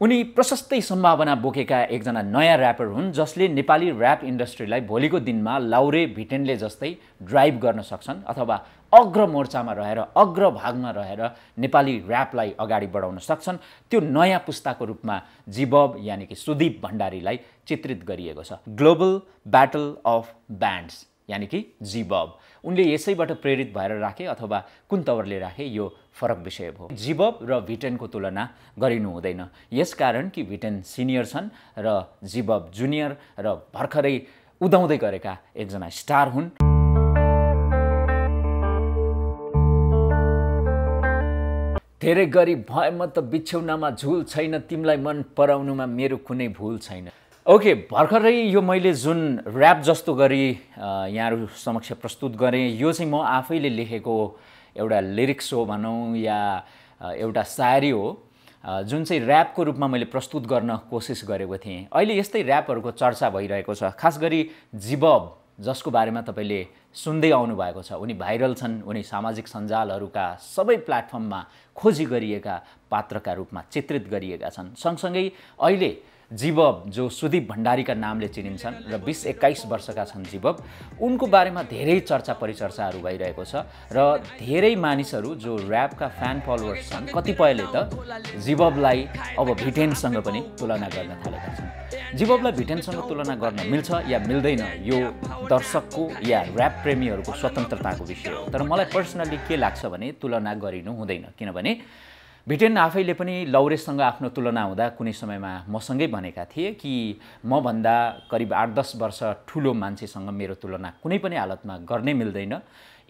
उनी प्रशस्तै सम्भावना बोकेका एकजना नयाँ ऱ्यापर हुन् जसले नेपाली ऱ्याप इन्डस्ट्रीलाई भोलिको दिनमा लाउरे भिटेनले जस्तै ड्राइभ गर्न सक्छन् अथवा अग्र मोर्चामा रहेर अग्र भागमा रहेर नेपाली ऱ्यापलाई अगाडि बढाउन सक्छन्। त्यो नयाँ पुस्ताको रूपमा जिबब यानि कि सुदीप भण्डारीलाई चित्रित गरिएको छ। ग्लोबल ब्याटल अफ ब्यान्ड्स यानि कि जिबब। उनले यसैबाट प्रेरित भएर राखे अथवा कुन तवरले राखे यो फरक विषय भयो जिबब र भिटेनको तुलना गरिनु हुँदैन। यसकारण कि भिटेन सिनियर छन् र जिबब जुनियर र भर्खरै उदाउँदै गरेका एकजना स्टार हुन्। धेरै गरिब भए म त बिछ्यौनामा झुल छैन तिमीलाई मन पराउनुमा मेरो कुनै भुल छैन। ओके भर्खरै यो मैले जुन ऱ्याप जस्तो गरी यहाँहरू समक्ष प्रस्तुत गरेँ यो चाहिँ म आफैले लेखेको एउटा लिरिक्स हो भनौँ या एउटा सायरी हो। जुन चाहिँ ऱ्यापको रूपमा मैले प्रस्तुत गर्न कोसिस गरेको थिएँ। अहिले यस्तै ऱ्यापहरूको चर्चा भइरहेको छ। खास गरी जिबब जसको बारेमा तपाईँले सुन्दै आउनुभएको छ। उनी भाइरल छन् उनी सामाजिक सञ्जालहरूका सबै प्लेटफर्ममा खोजी गरिएका पात्रका रूपमा चित्रित गरिएका छन्। सँगसँगै अहिले जीवब जो सुदीप भण्डारीका नामले चिनिन्छन् र बिस एक्काइस वर्षका छन् जीवब उनको बारेमा धेरै चर्चा परिचर्चाहरू भइरहेको छ र धेरै मानिसहरू जो ऱ्यापका फ्यान फलोवर्स छन् कतिपयले त जीवबलाई अब भिटेनसँग पनि तुलना गर्न थालेका छन्। जीवबलाई भिटेनसँग तुलना गर्न मिल्छ या मिल्दैन यो दर्शकको या ऱ्याप प्रेमीहरूको स्वतन्त्रताको विषय हो। तर मलाई पर्सनल्ली के लाग्छ भने तुलना गरिनु हुँदैन। किनभने भिटेन आफैले पनि लौरेससँग आफ्नो तुलना हुँदा कुनै समयमा मसँगै भनेका थिए कि मभन्दा करिब आठ दस वर्ष ठुलो मान्छेसँग मेरो तुलना कुनै पनि हालतमा गर्नै मिल्दैन।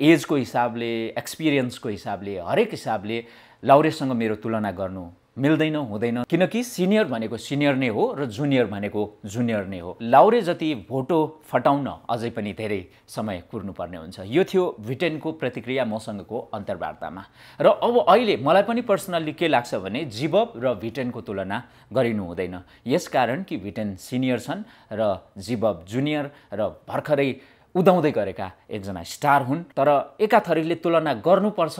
एजको हिसाबले एक्सपिरियन्सको हिसाबले हरेक हिसाबले लौरेससँग मेरो तुलना गर्नु मिल्दैन हुँदैन। किनकि सिनियर भनेको सिनियर नै हो र जुनियर भनेको जुनियर नै हो। लाउरे जति भोटो फटाउन अझै पनि धेरै समय कुर्नुपर्ने हुन्छ। यो थियो भिटेनको प्रतिक्रिया मसँगको अन्तर्वार्तामा। र अब अहिले मलाई पनि पर्सनल्ली के लाग्छ भने जिबब र भिटेनको तुलना गरिनु हुँदैन। यसकारण कि भिटेन सिनियर छन् र जिबब जुनियर र भर्खरै उदाउँदै गरेका एकजना स्टार हुन्। तर एकाथरीले तुलना गर्नुपर्छ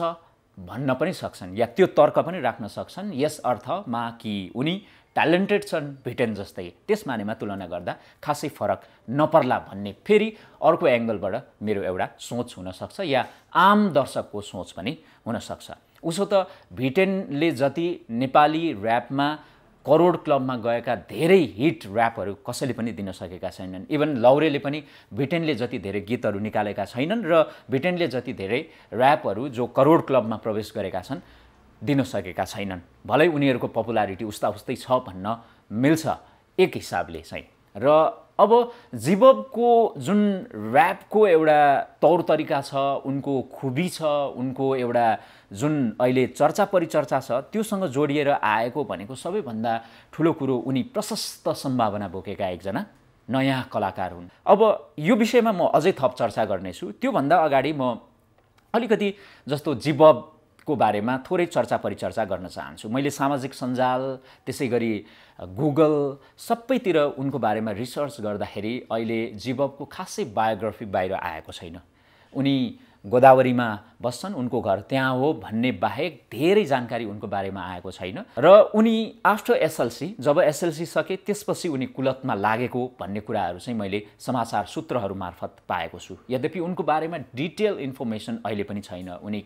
भन्न पनि सक्छन् या त्यो तर्क पनि राख्न सक्छन्। यस अर्थमा कि उनी ट्यालेन्टेड छन् भिटेन जस्तै। त्यस मानेमा तुलना गर्दा खासै फरक नपर्ला भन्ने फेरि अर्को एङ्गलबाट मेरो एउटा सोच हुनसक्छ या आम दर्शकको सोच पनि हुनसक्छ। उसो त भिटेनले जति नेपाली ऱ्यापमा करोड क्लबमा गएका धेरै हिट ऱ्यापहरू कसैले पनि दिन सकेका छैनन्। इभन लौरेले पनि भिटेनले जति धेरै गीतहरू निकालेका छैनन् र भिटेनले जति धेरै ऱ्यापहरू जो करोड क्लबमा प्रवेश गरेका छन् दिन सकेका छैनन्। भलै उनीहरूको पपुलारिटी उस्ता उस्तै छ भन्न मिल्छ एक हिसाबले चाहिँ। र अब जिबबको जुन ऱ्यापको एउटा तौर तरिका छ उनको खुबी छ उनको एउटा जुन अहिले चर्चा परिचर्चा छ त्योसँग जोडिएर आएको भनेको सबैभन्दा ठुलो कुरो उनी प्रशस्त सम्भावना बोकेका एकजना नयाँ कलाकार हुन्। अब यो विषयमा म अझै थप चर्चा गर्नेछु। त्योभन्दा अगाडि म अलिकति जस्तो जिबब को बारेमा थोरै चर्चा परिचर्चा गर्न चाहन्छु। मैले सामाजिक सञ्जाल त्यसै गरी गुगल सबैतिर उनको बारेमा रिसर्च गर्दाखेरि अहिले जीवबको खासै बायोग्राफी बाहिर आएको छैन। उनी गोदावरीमा बस्छन् उनको घर त्यहाँ हो भन्ने बाहेक धेरै जानकारी उनको बारेमा आएको छैन। र उनी आफ्टर एसएलसी जब एसएलसी सके त्यसपछि उनी कुलतमा लागेको भन्ने कुराहरू चाहिँ मैले समाचार सूत्रहरू मार्फत पाएको छु। यद्यपि उनको बारेमा डिटेल इन्फर्मेसन अहिले पनि छैन। उनी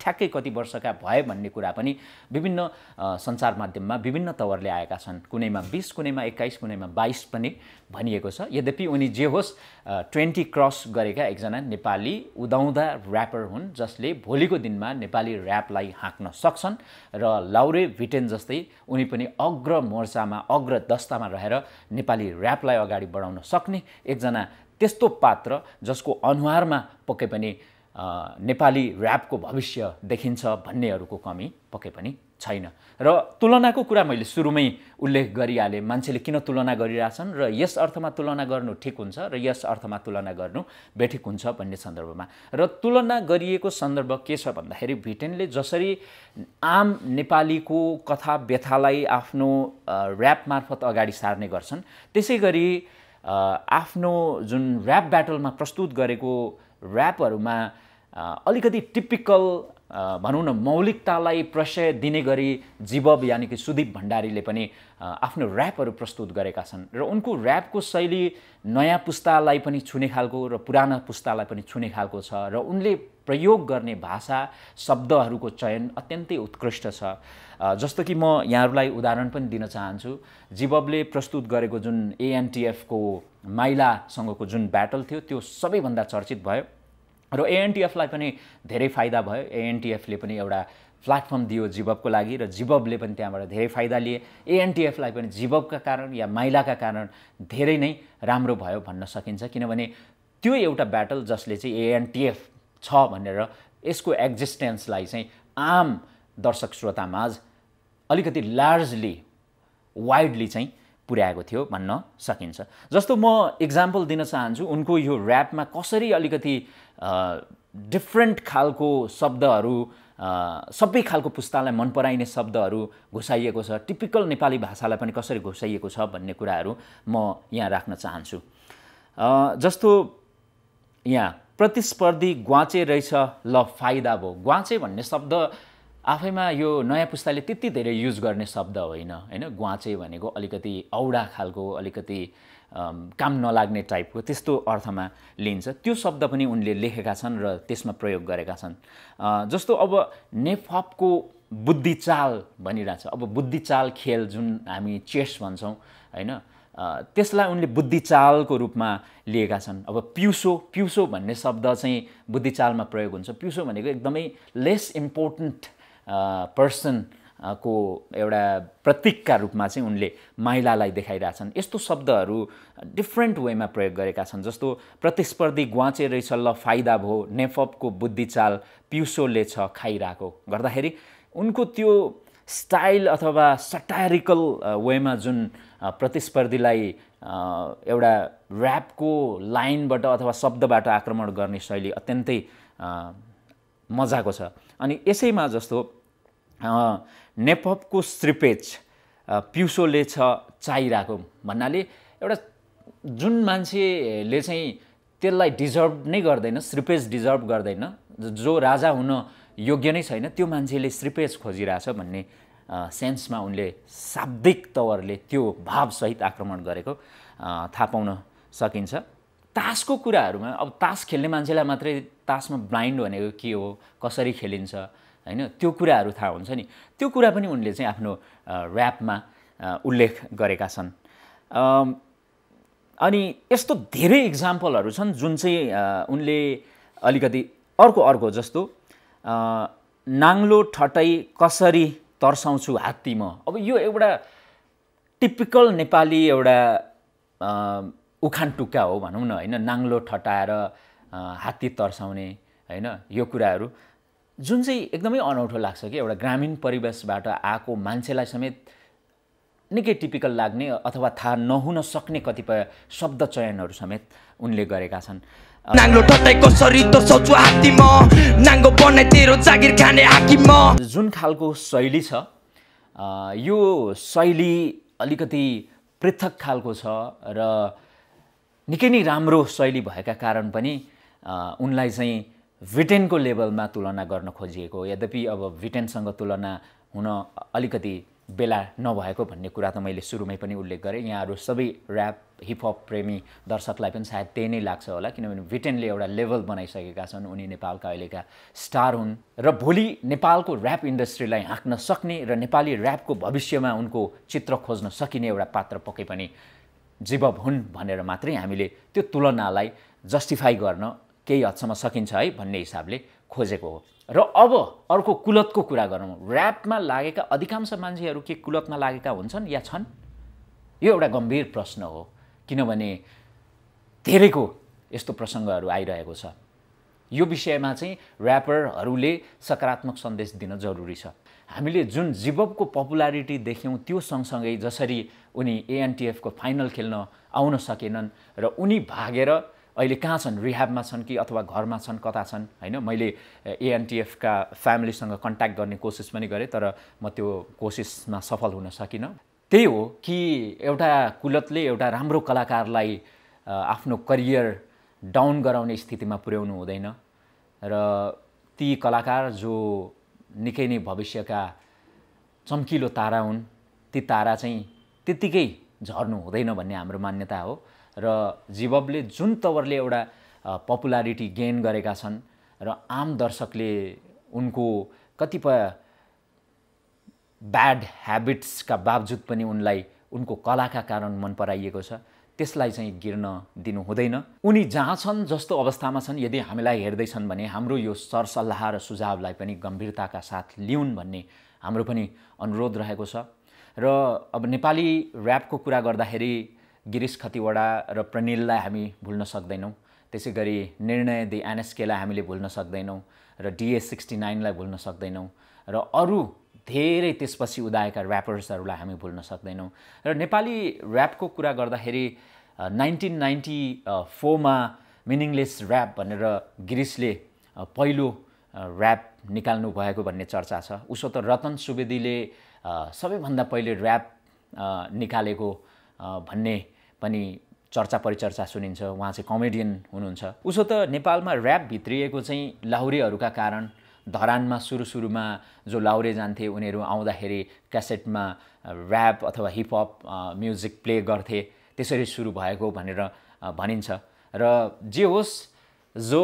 ठ्याक्कै कति वर्षका भए भन्ने कुरा पनि विभिन्न सञ्चार माध्यममा विभिन्न तवरले आएका छन्। कुनैमा बिस कुनैमा एक्काइस कुनैमा बाइस पनि भनिएको छ। यद्यपि उनी जे होस् ट्वेन्टी क्रस गरेका एकजना नेपाली उदाउँदा ऱ्यापर हुन् जसले भोलिको दिनमा नेपाली ऱ्यापलाई हाँक्न सक्छन् र लाउरे भिटेन जस्तै उनी पनि अग्र मोर्चामा अग्र दस्तामा रहेर नेपाली ऱ्यापलाई अगाडि बढाउन सक्ने एकजना त्यस्तो पात्र जसको अनुहारमा पक्कै पनि नेपाली ऱ्यापको भविष्य देखिन्छ भन्नेहरूको कमी पक्कै पनि छैन। र तुलनाको कुरा मैले सुरुमै उल्लेख गरिहालेँ मान्छेले किन तुलना गरिरहेछन् र यस अर्थमा तुलना गर्नु ठिक हुन्छ र यस अर्थमा तुलना गर्नु बेठिक हुन्छ भन्ने सन्दर्भमा। र तुलना गरिएको सन्दर्भ के छ भन्दाखेरि भिटेनले जसरी आम नेपालीको कथा व्यथालाई आफ्नो ऱ्याप मार्फत अगाडि सार्ने गर्छन् त्यसै गरी आफ्नो जुन ऱ्याप ब्याटलमा प्रस्तुत गरेको ऱ्यापहरूमा अलिकति टिपिकल भनौँ न मौलिकतालाई प्रशय दिने गरी जीवब यानि कि सुदीप भण्डारीले पनि आफ्नो ऱ्यापहरू प्रस्तुत गरेका छन् र उनको ऱ्यापको शैली नयाँ पुस्तालाई पनि छुने खालको र पुराना पुस्तालाई पनि छुने खालको छ र उनले प्रयोग गर्ने भाषा शब्दहरूको चयन अत्यन्तै उत्कृष्ट छ। जस्तो कि म यहाँहरूलाई उदाहरण पनि दिन चाहन्छु। जीवबले प्रस्तुत गरेको जुन एएनटिएफको माइलासँगको जुन ब्याटल थियो त्यो सबैभन्दा चर्चित भयो। र एएनटिएफलाई पनि धेरै फाइदा भयो। एएनटिएफले पनि एउटा प्लेटफर्म दियो जिबबको लागि र जिबबले पनि त्यहाँबाट धेरै फाइदा लिए। एएनटिएफलाई पनि जिबबका कारण या माइलाका कारण धेरै नै राम्रो भयो भन्न सकिन्छ। किनभने त्यो एउटा ब्याटल जसले चाहिँ एएनटिएफ छ भनेर यसको एक्जिस्टेन्सलाई चाहिँ आम दर्शक श्रोतामाझ अलिकति लार्जली वाइडली चाहिँ पुर्याएको थियो भन्न सकिन्छ। जस्तो म इक्जाम्पल दिन चाहन्छु उनको यो ऱ्यापमा कसरी अलिकति डिफ्रेन्ट खालको शब्दहरू सबै खालको पुस्तालाई मन पराइने शब्दहरू घुसाइएको छ टिपिकल नेपाली भाषालाई पनि कसरी घुसाइएको छ भन्ने कुराहरू म यहाँ राख्न चाहन्छु। जस्तो यहाँ प्रतिस्पर्धी ग्वाचे रहेछ ल फाइदा भयो। ग्वाचे भन्ने शब्द आफैमा यो नयाँ पुस्ताले त्यति धेरै युज गर्ने शब्द होइन होइन? ग्वाचे भनेको अलिकति औडा खालको अलिकति काम नलाग्ने टाइपको त्यस्तो अर्थमा लिन्छ त्यो शब्द पनि उनले लेखेका छन् र त्यसमा प्रयोग गरेका छन्। जस्तो अब नेफपको बुद्धिचाल भनिरहेछ अब बुद्धिचाल खेल जुन हामी चेस भन्छौँ होइन? त्यसलाई उनले बुद्धिचालको रूपमा लिएका छन्। अब पिउसो पिउसो भन्ने शब्द चाहिँ बुद्धिचालमा प्रयोग हुन्छ। पिउसो भनेको एकदमै लेस इम्पोर्टेन्ट पर्सन को एउटा प्रतीकका रूपमा चाहिँ उनले महिलालाई देखाइरहेछन्। यस्तो शब्दहरू डिफ्रेन्ट वेमा प्रयोग गरेका छन् जस्तो प्रतिस्पर्धी ग्वाचे रहेछ ल फाइदा भयो नेफपको बुद्धिचाल पिउसोले छ खाइरहेको। गर्दाखेरि उनको त्यो स्टाइल अथवा सटारिकल वेमा जुन प्रतिस्पर्धीलाई एउटा ऱ्यापको लाइनबाट अथवा शब्दबाट आक्रमण गर्ने शैली अत्यन्तै मजाको छ। अनि यसैमा जस्तो नेपको श्रिपेच पिउसोले छ चाहिरहेको भन्नाले एउटा जुन मान्छेले चाहिँ त्यसलाई डिजर्भ नै गर्दैन श्रिपेज डिजर्भ गर्दैन जो राजा हुन योग्य नै छैन त्यो मान्छेले श्रिपेज खोजिरहेछ भन्ने सेन्समा उनले शाब्दिक तवरले त्यो भावसहित आक्रमण गरेको थाहा पाउन सकिन्छ। तासको कुराहरूमा अब तास खेल्ने मान्छेलाई मात्रै तासमा ब्लाइन्ड भनेको के हो कसरी खेलिन्छ होइन त्यो कुराहरू थाहा हुन्छ नि। त्यो कुरा पनि उनले चाहिँ आफ्नो ऱ्यापमा उल्लेख गरेका छन्। अनि यस्तो धेरै इक्जाम्पलहरू छन् जुन चाहिँ उनले अलिकति अर्को अर्को जस्तो नाङ्लो ठटै कसरी तर्साउँछु हात्ती म अब यो एउटा टिपिकल नेपाली एउटा उखान टुक्का हो भनौँ न होइन नाङ्लो ठटाएर हात्ती तर्साउने होइन यो कुराहरू जुन चाहिँ एकदमै अनौठो लाग्छ कि एउटा ग्रामीण परिवेशबाट आएको मान्छेलाई समेत निकै टिपिकल लाग्ने अथवा थाहा नहुन सक्ने कतिपय शब्द चयनहरू समेत उनले गरेका छन्। जुन खालको शैली छ यो शैली अलिकति पृथक खालको छ र निकै नै राम्रो शैली भएका कारण पनि उनलाई चाहिँ भिटेनको लेभलमा तुलना गर्न खोजिएको यद्यपि अब भिटेनसँग तुलना हुन अलिकति बेला नभएको भन्ने कुरा त मैले सुरुमै पनि उल्लेख गरेँ। यहाँहरू सबै ऱ्याप हिपहप प्रेमी दर्शकलाई पनि सायद त्यही नै लाग्छ होला किनभने भिटेनले एउटा लेभल बनाइसकेका छन् उनी नेपालका अहिलेका स्टार हुन् र भोलि नेपालको ऱ्याप इन्डस्ट्रीलाई हाँक्न सक्ने र नेपाली ऱ्यापको भविष्यमा उनको चित्र खोज्न सकिने एउटा पात्र पक्कै पनि जीवब हुन् भनेर मात्रै हामीले त्यो तुलनालाई जस्टिफाई गर्न केही हदसम्म सकिन्छ है भन्ने हिसाबले खोजेको हो। र अब अर्को कुलतको कुरा गरौँ। ऱ्यापमा लागेका अधिकांश मान्छेहरू के कुलतमा लागेका हुन्छन् या छन्? यो एउटा गम्भीर प्रश्न हो किनभने धेरैको यस्तो प्रसङ्गहरू आइरहेको छ। यो विषयमा चाहिँ ऱ्यापरहरूले सकारात्मक सन्देश दिन जरुरी छ। हामीले जुन जिबबको पपुलारिटी देख्यौँ त्यो सँगसँगै जसरी उनी एएनटिएफको फाइनल खेल्न आउन सकेनन् र उनी भागेर अहिले कहाँ छन्? रिह्याबमा छन् कि अथवा घरमा छन्? कता छन्? होइन मैले एएनटिएफका फ्यामिलीसँग कन्ट्याक्ट गर्ने कोसिस पनि गरेँ तर म त्यो कोसिसमा सफल हुन सकिनँ। त्यही हो कि एउटा कुलतले एउटा राम्रो कलाकारलाई आफ्नो करियर डाउन गराउने स्थितिमा पुर्याउनु हुँदैन र ती कलाकार जो निकै नै भविष्यका चम्किलो तारा हुन् ती तारा चाहिँ त्यत्तिकै झर्नु हुँदैन भन्ने हाम्रो मान्यता हो। र जिबबले जुन तवरले एउटा पपुलारिटी गेन गरेका छन् र आम दर्शकले उनको कतिपय ब्याड ह्याबिट्सका बावजुद पनि उनलाई उनको कलाका कारण मन पराइएको छ त्यसलाई चाहिँ गिर्न दिनु हुँदैन। उनी जहाँ छन् जस्तो अवस्थामा छन् यदि हामीलाई हेर्दैछन् भने हाम्रो यो सरसल्लाह र सुझावलाई पनि गम्भीरताका साथ लिउन् भन्ने हाम्रो पनि अनुरोध रहेको छ। र अब नेपाली ऱ्यापको कुरा गर्दाखेरि गिरिश खतिवडा र प्रनिललाई हामी भुल्न सक्दैनौँ। त्यसै गरी निर्णय दि एनएसकेलाई हामीले भुल्न सक्दैनौँ र डिए सिक्सटी नाइनलाई भुल्न सक्दैनौँ र अरू धेरै त्यसपछि उदाएका ऱ्यापर्सहरूलाई हामी भुल्न सक्दैनौँ। र नेपाली ऱ्यापको कुरा गर्दाखेरि नाइन्टिन नाइन्टी फोरमा मिनिङलेस ऱ्याप भनेर गिरिसले पहिलो ऱ्याप निकाल्नु भएको भन्ने चर्चा छ। उसो त रतन सुवेदीले सबैभन्दा पहिले ऱ्याप निकालेको भन्ने पनि चर्चा परिचर्चा सुनिन्छ उहाँ चाहिँ कमेडियन हुनुहुन्छ। उसो त नेपालमा ऱ्याप भित्रिएको चाहिँ लाहुरेहरूका कारण धरानमा सुरु सुरुमा जो लाउरे जान्थे उनीहरू आउँदाखेरि क्यासेटमा ऱ्याप अथवा हिपहप म्युजिक प्ले गर्थे त्यसरी सुरु भएको भनेर भनिन्छ। र जे होस् जो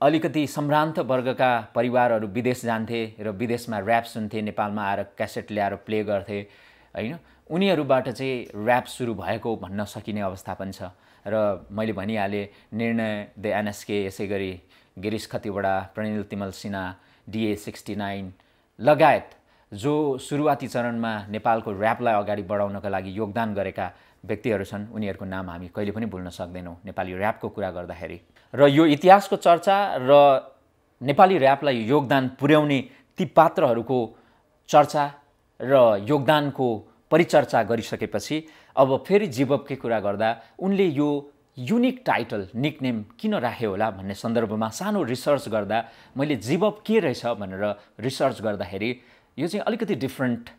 अलिकति सम्भ्रान्त वर्गका परिवारहरू विदेश जान्थे र विदेशमा ऱ्याप सुन्थे नेपालमा आएर क्यासेट ल्याएर प्ले गर्थे होइन? उनीहरूबाट चाहिँ ऱ्याप सुरु भएको भन्न सकिने अवस्था पनि छ। र मैले भनिहालेँ निर्णय द एनएसके यसै गरी Girish Khatiwada Pranil Timalsina DA sixty nine लगायत जो सुरुवाती चरणमा नेपालको ऱ्यापलाई अगाडि बढाउनका लागि योगदान गरेका व्यक्तिहरू छन् उनीहरूको नाम हामी कहिले पनि भुल्न सक्दैनौँ नेपाली ऱ्यापको कुरा गर्दाखेरि। र यो इतिहासको चर्चा र नेपाली ऱ्यापलाई योगदान पुर्याउने ती पात्रहरूको चर्चा र योगदानको परिचर्चा गरिसकेपछि अब फेरि जीवबकै कुरा गर्दा उनले यो युनिक टाइटल निकनेम किन राख्यो होला भन्ने सन्दर्भमा सानो रिसर्च गर्दा मैले जीवब के रहेछ भनेर रिसर्च गर्दाखेरि यो चाहिँ अलिकति डिफ्रेन्ट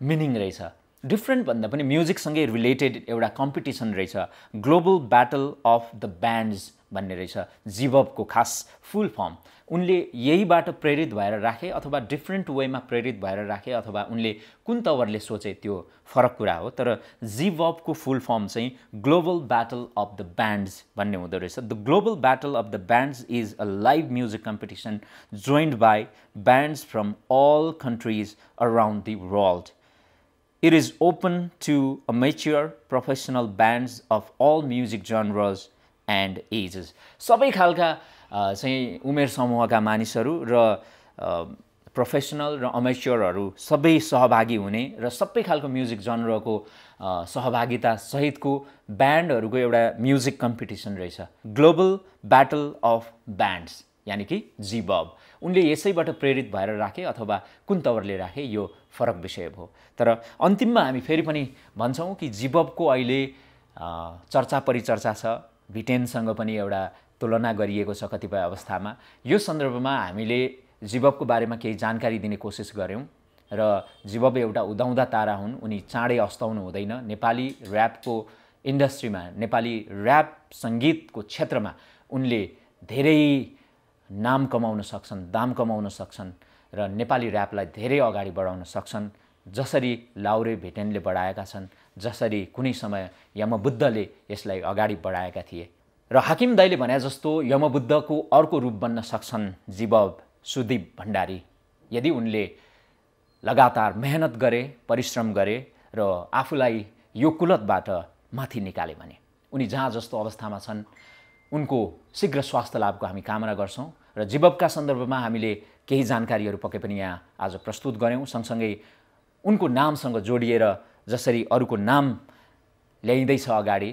मिनिङ रहेछ। डिफ्रेन्ट भन्दा पनि म्युजिकसँगै रिलेटेड एउटा कम्पिटिसन रहेछ। Global battle of the bands भन्ने रहेछ। जिबबको खास फुल फर्म। उनले यहीबाट प्रेरित भएर राखे अथवा डिफ्रेन्ट वेमा प्रेरित भएर राखे अथवा उनले कुन तवरले सोचे त्यो फरक कुरा हो। तर जिबबको फुल फर्म चाहिँ global battle of the bands भन्ने हुँदो रहेछ। The global battle of the bands is a live music competition joined by bands from all countries around the world. It is open to amateur professional bands of all music genres and ages. सबै खालका चाहिँ उमेर समूहका मानिसहरू र professional र अमेच्योरहरू सबै सहभागी हुने र सबै खालको म्युजिक जनरको सहभागिता सहितको ब्यान्डहरूको एउटा म्युजिक कम्पिटिसन रहेछ। ग्लोबल ब्याटल अफ ब्यान्ड्स यानि कि जिबब उनले यसैबाट प्रेरित भएर राखे अथवा कुन तवरले राखे यो फरक विषय भयो तर अन्तिममा हामी फेरि पनि भन्छौँ कि जिबबको अहिले चर्चा परिचर्चा छ। भिटेनसँग पनि एउटा तुलना गरिएको छ कतिपय अवस्थामा। यो सन्दर्भमा हामीले जिबबको बारेमा केही जानकारी दिने कोसिस गऱ्यौँ र जिबब एउटा उदाउँदा तारा हुन् उनी चाँडै अस्ताउनु हुँदैन। नेपाली ऱ्यापको इन्डस्ट्रीमा नेपाली ऱ्याप सङ्गीतको क्षेत्रमा उनले धेरै नाम कमाउन सक्छन् दाम कमाउन सक्छन् र नेपाली ऱ्यापलाई धेरै अगाडि बढाउन सक्छन् जसरी लाउरे भेटेनले बढाएका छन्। जसरी कुनै समय यमबुद्धले यसलाई अगाडि बढाएका थिए। र हाकिम दाईले भने जस्तो यमबुद्धको अर्को रूप बन्न सक्छन् जीवब सुदीप भण्डारी। यदि उनले लगातार मेहनत गरे परिश्रम गरे र आफूलाई यो कुलतबाट माथि निकाले भने उनी जहाँ जस्तो अवस्थामा छन् उनको शीघ्र स्वास्थ्य लाभको हामी कामना गर्छौँ र जीवबका सन्दर्भमा हामीले केही जानकारीहरू पक्कै पनि यहाँ आज प्रस्तुत गऱ्यौँ। सँगसँगै उनको नामसँग जोडिएर जसरी अरूको नाम ल्याइँदैछ अगाडि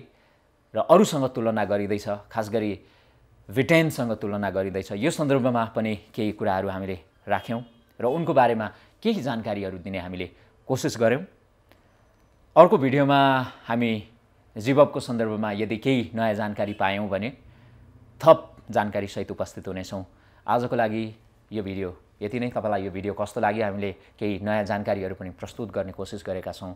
र अरूसँग तुलना गरिँदैछ खास गरी भिटेनसँग तुलना गरिँदैछ यो सन्दर्भमा पनि केही कुराहरू हामीले राख्यौँ र उनको बारेमा केही जानकारीहरू दिने हामीले कोसिस गऱ्यौँ। अर्को भिडियोमा हामी जीवबको सन्दर्भमा यदि केही नयाँ जानकारी पायौँ भने थप जानकारीसहित उपस्थित हुनेछौँ। आजको लागि यो भिडियो यति नै। तपाईँलाई यो भिडियो कस्तो लाग्यो? हामीले केही नयाँ जानकारीहरू पनि प्रस्तुत गर्ने कोसिस गरेका छौँ।